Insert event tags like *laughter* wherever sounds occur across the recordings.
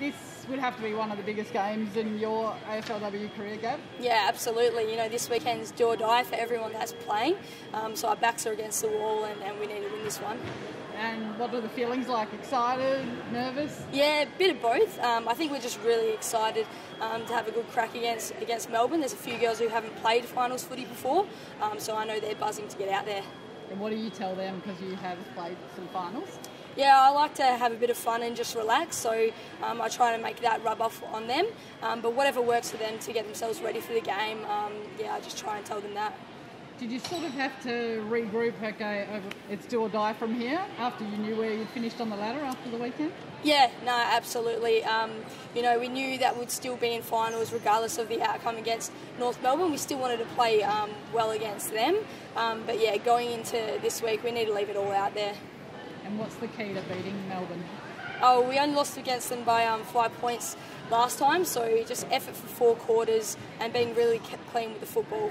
this would have to be one of the biggest games in your AFLW career, Gab. Yeah, absolutely. You know, this weekend's do or die for everyone that's playing. Um, so our backs are against the wall, and, and we need to win this one. And what are the feelings like? Excited, nervous? Yeah, a bit of both. Um, I think we're just really excited um, to have a good crack against against Melbourne. There's a few girls who haven't played finals footy before, um, so I know they're buzzing to get out there. And what do you tell them because you have played some finals? Yeah, I like to have a bit of fun and just relax, so um, I try to make that rub off on them. Um, but whatever works for them to get themselves ready for the game, um, yeah, I just try and tell them that. Did you sort of have to regroup, okay, it's do or die from here after you knew where you finished on the ladder after the weekend? Yeah, no, absolutely. Um, you know, we knew that we'd still be in finals regardless of the outcome against North Melbourne. We still wanted to play um, well against them. Um, but yeah, going into this week, we need to leave it all out there. And what's the key to beating Melbourne? Oh, we only lost against them by um, five points last time, so just effort for four quarters and being really kept clean with the football.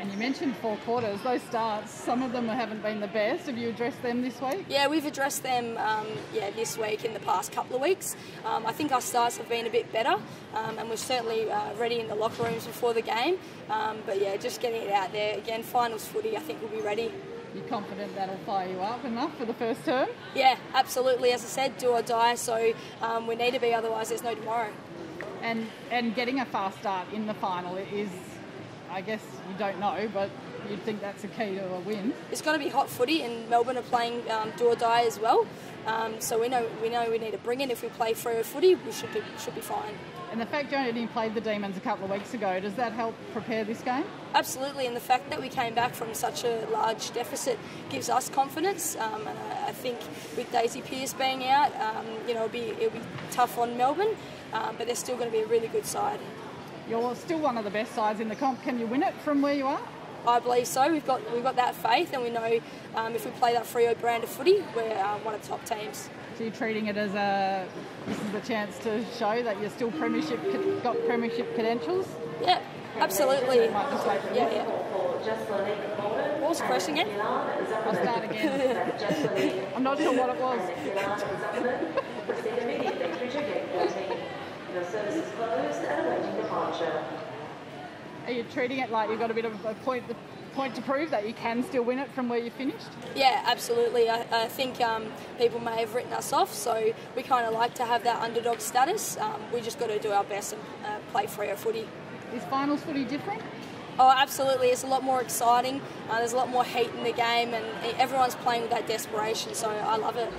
And you mentioned four quarters. Those starts, some of them haven't been the best. Have you addressed them this week? Yeah, we've addressed them. Um, yeah, this week in the past couple of weeks. Um, I think our starts have been a bit better, um, and we're certainly uh, ready in the locker rooms before the game. Um, but yeah, just getting it out there again. Finals footy, I think we'll be ready. You confident that'll fire you up enough for the first term? Yeah, absolutely. As I said, do or die. So um, we need to be. Otherwise, there's no tomorrow. And and getting a fast start in the final is I guess you don't know, but you'd think that's a key to a win. It's going to be hot footy, and Melbourne are playing um, do or die as well. Um, so we know we know we need to bring it. If we play Freo footy, we should be should be fine. And the fact only played the Demons a couple of weeks ago, does that help prepare this game? Absolutely, and the fact that we came back from such a large deficit gives us confidence. Um, and I, I, think with Daisy Pearce being out, um, you know, it'll be it'll be tough on Melbourne, um, but they're still going to be a really good side. You're still one of the best sides in the comp. Can you win it from where you are? I believe so. We've got we've got that faith, and we know um, if we play that Freo brand of footy, we're um, one of the top teams. So you're treating it as a this is the chance to show that you're still premiership got premiership credentials. Yeah, absolutely. Yeah, yeah. What was the question again? I'll start again. I'm not sure what it was. *laughs* Your service is closed and awaiting departure. Are you treating it like you've got a bit of a point, point to prove that you can still win it from where you finished? Yeah, absolutely. I, I think um, people may have written us off, so we kind of like to have that underdog status. Um, we just got to do our best and uh, play Freo footy. Is finals footy different? Oh, absolutely. It's a lot more exciting. Uh, there's a lot more heat in the game, and everyone's playing with that desperation, so I love it.